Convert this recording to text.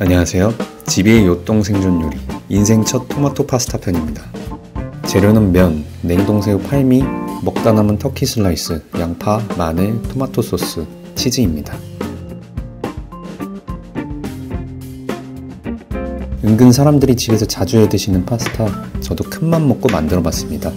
안녕하세요. 지비의 요똥 생존 요리 인생 첫 토마토 파스타 편입니다. 재료는 면, 냉동새우 팔미, 먹다 남은 turkey slice, 양파, 마늘, 토마토 소스, 치즈입니다. 은근 사람들이 집에서 자주 해 드시는 파스타 저도 큰맘 먹고 만들어 봤습니다.